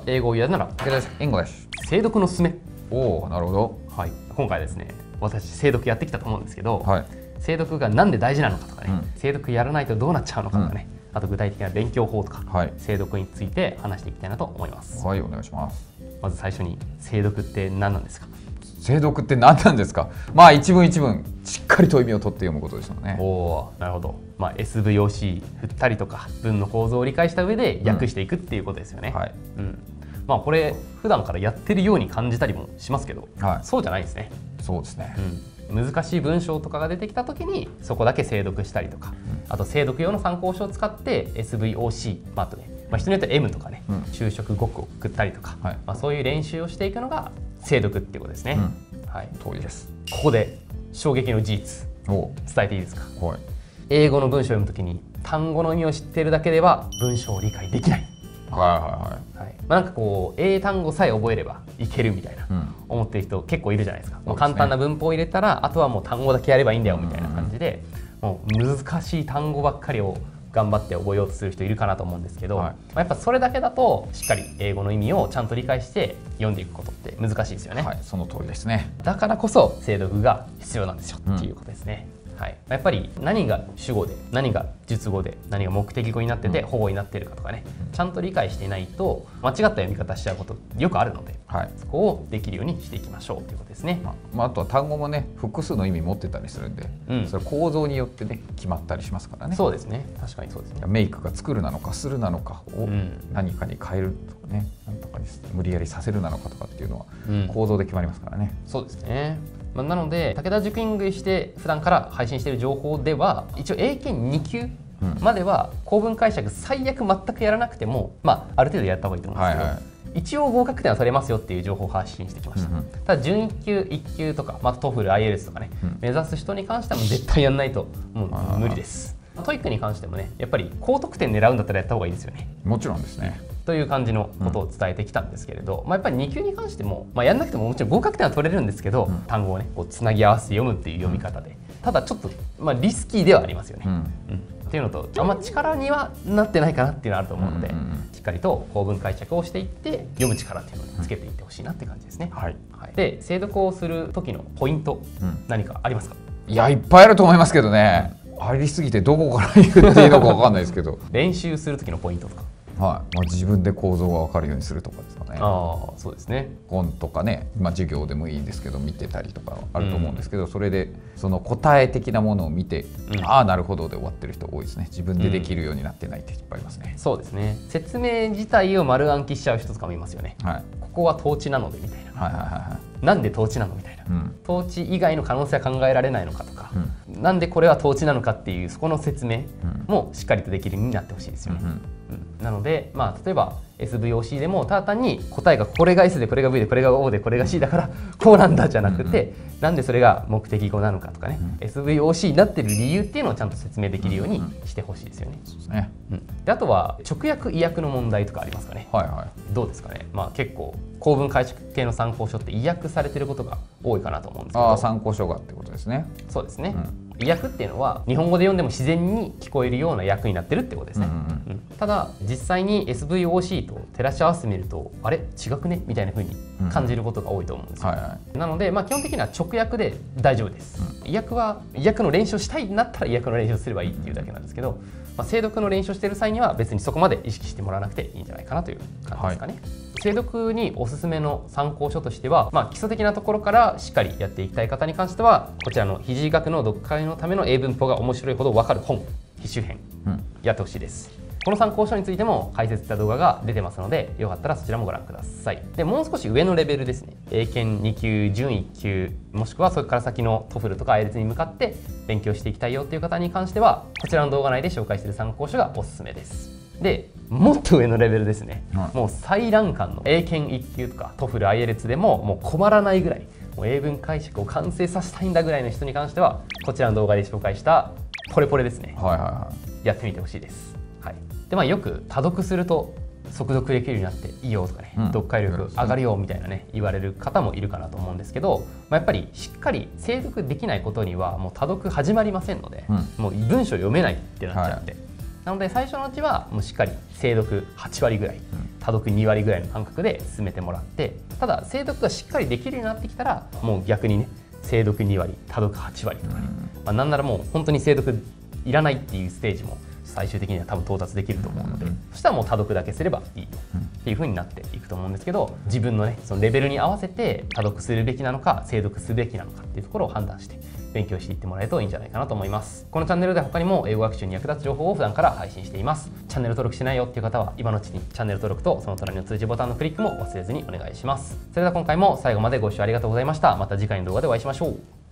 は英語を嫌なら OK です。精読のすすめ。おおなるほど。はい。今回ですね私精読やってきたと思うんですけど、はい。精読がなんで大事なのかとかね、うん。精読やらないとどうなっちゃうのかとかね、あと具体的な勉強法とか、はい。精読について話していきたいなと思います、はいお願いします。まず最初に精読って何なんですか？精読って何なんですか？まあ一文一文しっかりと意味を取って読むことですよね。おおなるほど、まあ、SVOC 振ったりとか文の構造を理解した上で訳していくっていうことですよね、はい。うんまあ、これ普段からやってるように感じたりもしますけど、はい。そうじゃないですね、そうですね。うん、難しい文章とかが出てきた時にそこだけ精読したりとか、あと精読用の参考書を使って SVOC、まあ、あとね、まあ、人によっては M とかね、うん。昼食語句を送ったりとか、はい。まあ、そういう練習をしていくのが精読っていうことですね、はい、通りです。ここで衝撃の事実お。伝えていいですか？はい。英語の文章を読むときに単語の意味を知っているだけでは文章を理解できない、はいははい。まあ、なんかこう英単語さえ覚えればいけるみたいな、いはいうん。思ってる人結構いるじゃないですか。ね。簡単な文法を入れたらあとはもう単語だけやればいいんだよみたいな感じで、もう難しい単語ばっかりを頑張って覚えようとする人いるかなと思うんですけど、はい。まあやっぱそれだけだとしっかり英語の意味をちゃんと理解して読んでいくことって難しいですよね、はいその通りですね。だからこそ精読が必要なんですよっていうことですね。はい、やっぱり何が主語で何が述語で何が目的語になっててうん。保護になっているかとかね。ちゃんと理解していないと間違った読み方しちゃうことよくあるのではい。そこをできるようにしていきましょうということですね。まあまあ、あとは単語もね複数の意味持ってたりするんで、うん。それ構造によってね決まったりしますからね。そうですね。確かにそうですね。 make が作るなのかするなのかをうん。何かに変えるとかね、なんとかに無理やりさせるなのかとかっていうのはうん。構造で決まりますからね、そうですね。まあ、なので武田塾 English で普段から配信している情報では一応英検2級うん。までは構文解釈最悪全くやらなくても、まあ、ある程度やった方がいいと思うんですけど、はいはい。一応合格点は取れますよっていう情報を発信してきました、うんうん。ただ準1級1級とか、まあ、 TOEFL IELTS とかね、うん。目指す人に関してはもう絶対やんないともう無理です。 TOEIC に関してもねやっぱり高得点狙うんだったらやった方がいいですよね。もちろんですねという感じのことを伝えてきたんですけれど、まあ、やっぱり2級に関しても、まあ、やんなくてももちろん合格点は取れるんですけど、うん。単語をねこうつなぎ合わせて読むっていう読み方で、ただちょっと、まあ、リスキーではありますよね。うん。うん。っていうのとあんま力にはなってないかなっていうのはあると思うので、うんうんうん。しっかりと構文解釈をしていって読む力っていうのをつけていってほしいなって感じですね。はい。はい、で精読をする時のポイント、うん。何かありますか？いやいっぱいあると思いますけどね。ありすぎてどこから言っていいのかわかんないですけど。練習する時のポイントとか。はい、まあ、自分で構造が分かるようにするとかですかね。ああそうですね。本とかね、まあ、授業でもいいんですけど見てたりとかあると思うんですけど、それでその答え的なものを見て、うん。ああなるほどで終わってる人多いですね。自分でできるようになってないっていっぱいいますね、そうですね。説明自体を丸暗記しちゃう人とかもいますよね。はい、ここは統治なのでみたいな。はいはいはいはい。なんで統治なのみたいな。うん。統治以外の可能性は考えられないのかとか、うん。なんでこれは統治なのかっていうそこの説明うんもしっかりとできるようになってほしいですよね。うん。うんなので、まあ、例えば SVOC でもただ単に答えがこれが S でこれが V でこれが O でこれが C だからこうなんだじゃなくて、なんでそれが目的語なのかとかね、SVOC になってる理由っていうのをちゃんと説明できるようにしてほしいですよね。ね。うん。であとは直訳意訳の問題とかありますかね。はいはい。どうですかね、まあ、結構構文解釈系の参考書って意訳されてることが多いかなと思うんですけど。ああ参考書がってことですね。そうですね、うん。意訳っていうのは日本語で読んでも自然に聞こえるような訳になってるってことですね、うんうんうん。ただ実際に SVOC と照らし合わせてみるとあれ？違くね？みたいな風に感じることが多いと思うんですよ、はいはい。なので、まあ、基本的には直訳で大丈夫です、意訳は意訳の練習をしたいんだったら意訳の練習をすればいいっていうだけなんですけど、まあ、精読の練習をしている際には別にそこまで意識してもらわなくていいんじゃないかなという感じですかね、精読におすすめの参考書としては、まあ、基礎的なところからしっかりやっていきたい方に関してはこちらの肘学の読解のための英文法が面白いほど分かる本必修編うん。やってほしいですこの参考書についても解説した動画が出てますのでよかったらそちらもご覧ください。でもう少し上のレベルですね。英検2級準1級もしくはそれから先の TOEFL とか IELTS に向かって勉強していきたいよっていう方に関してはこちらの動画内で紹介している参考書がおすすめです。でもっと上のレベルですね、はい。もう最難関の英検1級とか TOEFL、IELTS でももう困らないぐらいもう英文解釈を完成させたいんだぐらいの人に関してはこちらの動画で紹介したポレポレですね。はいはいはやってみてほしいです。はい、でまあよく多読すると速読できるようになっていいよとかね、うん。読解力上がるよみたいなね言われる方もいるかなと思うんですけど、まあ、やっぱりしっかり精読できないことにはもう多読始まりませんので、うん。もう文章読めないってなっちゃって、なので最初のうちはもうしっかり精読8割ぐらい、多読2割ぐらいの感覚で進めてもらってただ精読がしっかりできるようになってきたらもう逆にね精読2割多読8割とかね、まあ、なんならもう本当に精読いらないっていうステージも最終的には多分到達できると思うので、そしたらもう多読だけすればいいっていう風になっていくと思うんですけど自分のねそのレベルに合わせて多読するべきなのか精読すべきなのかっていうところを判断して勉強していってもらえるといいんじゃないかなと思います。このチャンネルでは他にも英語学習に役立つ情報を普段から配信しています。チャンネル登録してないよっていう方は今のうちにチャンネル登録とその隣の通知ボタンのクリックも忘れずにお願いします。それでは今回も最後までご視聴ありがとうございました。また次回の動画でお会いしましょう